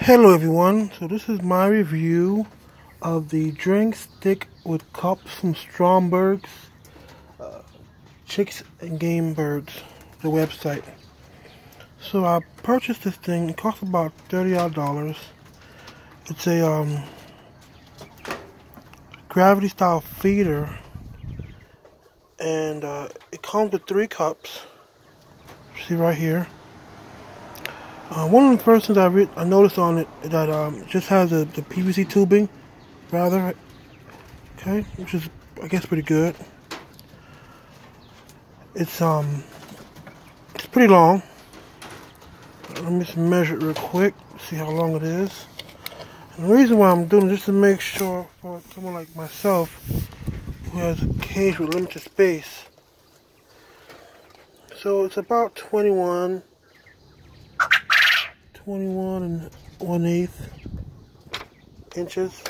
Hello everyone, so this is my review of the drink stick with cups from Stromberg's uh, Chicks and Game Birds, the website. So I purchased this thing, it cost about 30 odd dollars. It's a um, gravity style feeder and uh, it comes with three cups. See right here. Uh, one of the first things I, I noticed on it that um, just has the, the PVC tubing, rather, okay, which is I guess pretty good. It's um, it's pretty long. Let me just measure it real quick, see how long it is. And the reason why I'm doing this is to make sure for someone like myself who has a cage with limited space. So it's about 21 21 and 1 eighth inches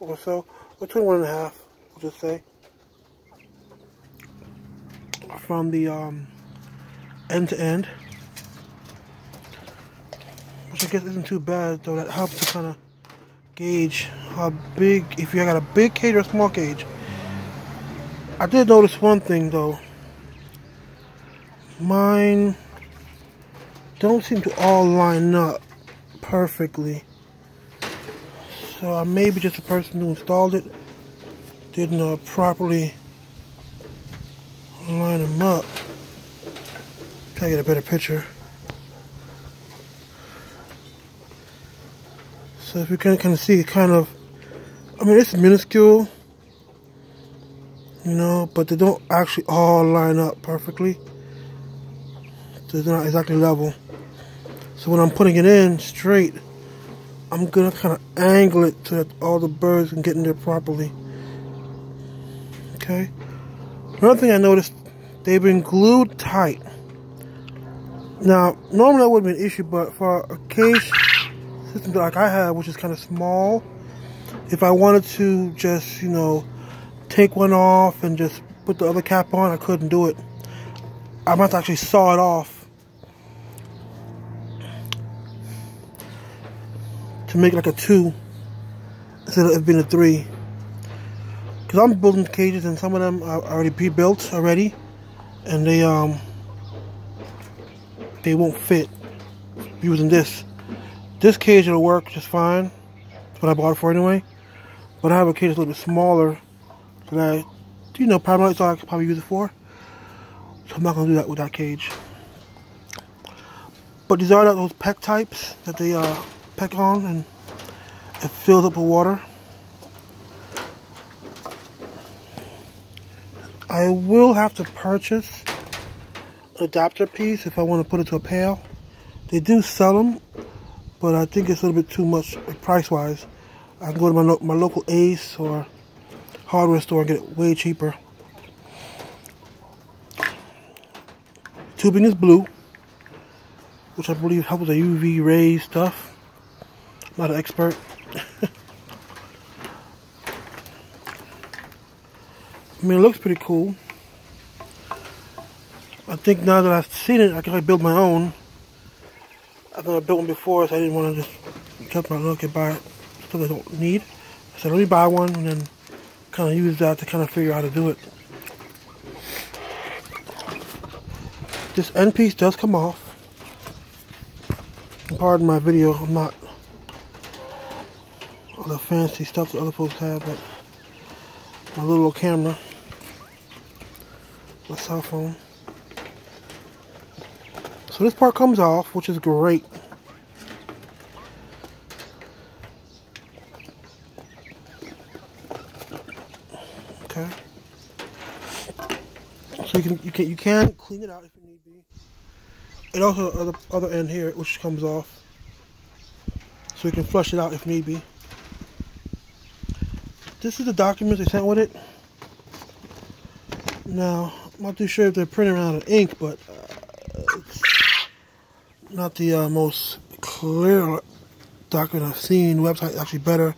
or so, or 21 and a half, we'll just say, from the um, end to end. Which I guess isn't too bad, though that helps to kind of gauge how big, if you got a big cage or a small cage. I did notice one thing though. Mine don't seem to all line up perfectly. So I may be just the person who installed it didn't uh, properly line them up. Try to get a better picture. So if you can kind of see, kind of, I mean, it's minuscule, you know, but they don't actually all line up perfectly. So they're not exactly level. So when I'm putting it in straight, I'm gonna kind of angle it so that all the birds can get in there properly. Okay. Another thing I noticed, they've been glued tight. Now, normally that wouldn't be an issue, but for a cage system like I have, which is kind of small, if I wanted to just, you know, take one off and just put the other cap on, I couldn't do it. I must actually saw it off to make like a two instead of it being a three. Because I'm building cages and some of them are already pre-built already. And they um they won't fit using this. This cage will work just fine. That's what I bought it for anyway. But I have a cage that's a little bit smaller that I, you know, probably that's I could probably use it for. So I'm not gonna do that with that cage. But these are those peck types that they uh peck on and it fills up with water. I will have to purchase an adapter piece if I want to put it to a pail. They do sell them, but I think it's a little bit too much price-wise. I can go to my, lo my local Ace or hardware store and get it way cheaper. Tubing is blue, which I believe helps the UV ray stuff. Not an expert. I mean, it looks pretty cool. I think now that I've seen it, I can build my own. I've I built one before, so I didn't want to just cut my look and buy stuff I don't need. So let me buy one and then kind of use that to kind of figure out how to do it. This end piece does come off. Pardon my video, I'm not the fancy stuff that other folks have, but my little camera, my cell phone. So this part comes off, which is great. Okay. So you can you can you can clean it out if you need be. And also other other end here, which comes off, so you can flush it out if need be this is the document they sent with it. Now, I'm not too sure if they're printing out of ink, but uh, it's not the uh, most clear document I've seen. Website actually better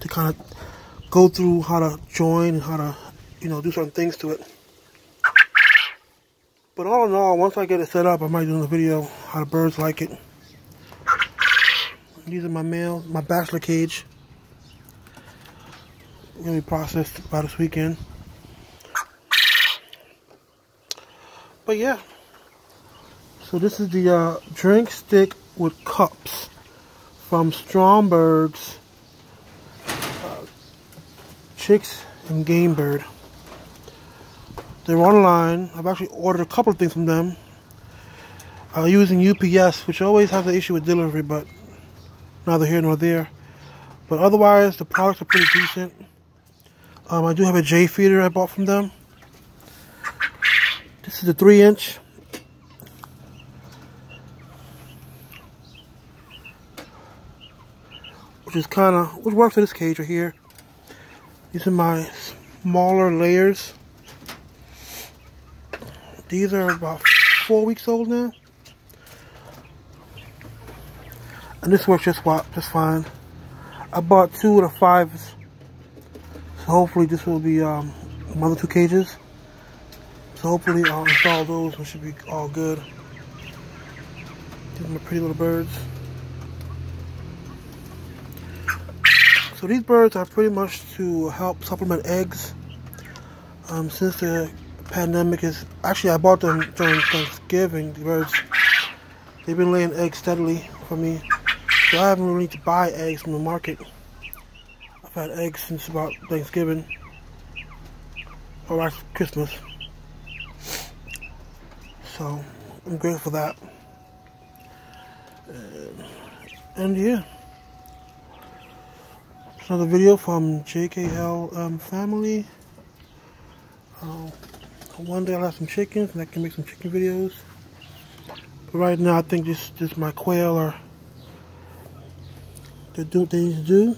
to kind of go through how to join and how to, you know, do certain things to it. But all in all, once I get it set up, I might do a video how the birds like it. These are my male, my bachelor cage. Gonna be processed by this weekend. But yeah. So this is the uh, drink stick with cups from Stromberg's uh, Chicks and Game Bird. They're online. I've actually ordered a couple of things from them. Uh, using UPS, which always has an issue with delivery, but neither here nor there. But otherwise, the products are pretty decent. Um, I do have a J feeder I bought from them. This is a 3 inch. Which is kind of, which works for this cage right here. These are my smaller layers. These are about four weeks old now. And this works just, just fine. I bought two of the fives. So hopefully this will be um, my other two cages. So hopefully I'll install those and should be all good. These are my pretty little birds. So these birds are pretty much to help supplement eggs. Um, since the pandemic is actually I bought them during Thanksgiving. The birds they've been laying eggs steadily for me, so I haven't really need to buy eggs from the market. I've had eggs since about Thanksgiving or last Christmas, so I'm grateful for that. And, and yeah, another video from JKL um, family. Uh, one day I'll have some chickens and I can make some chicken videos. But right now I think this this my quail are they're doing things to do.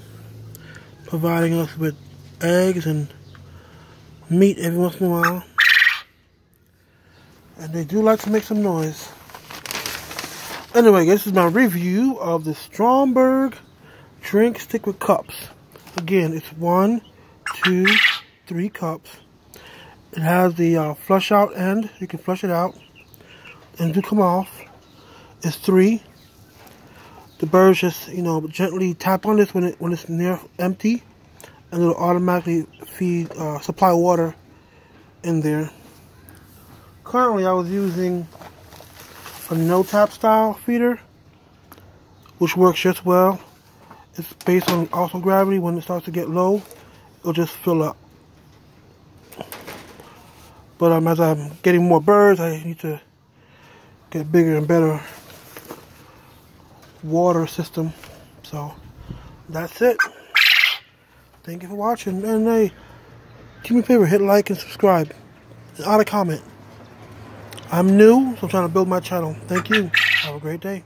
Providing us with eggs and meat every once in a while. And they do like to make some noise. Anyway, this is my review of the Stromberg drink stick with cups. Again, it's one, two, three cups. It has the uh, flush out end. You can flush it out and do come off. It's three. The birds just, you know, gently tap on this when it when it's near empty, and it'll automatically feed uh, supply water in there. Currently, I was using a no tap style feeder, which works just well. It's based on also gravity. When it starts to get low, it'll just fill up. But um, as I'm getting more birds, I need to get bigger and better water system. So that's it. Thank you for watching. And hey, do me a favor, hit like and subscribe. Add a comment. I'm new, so I'm trying to build my channel. Thank you. Have a great day.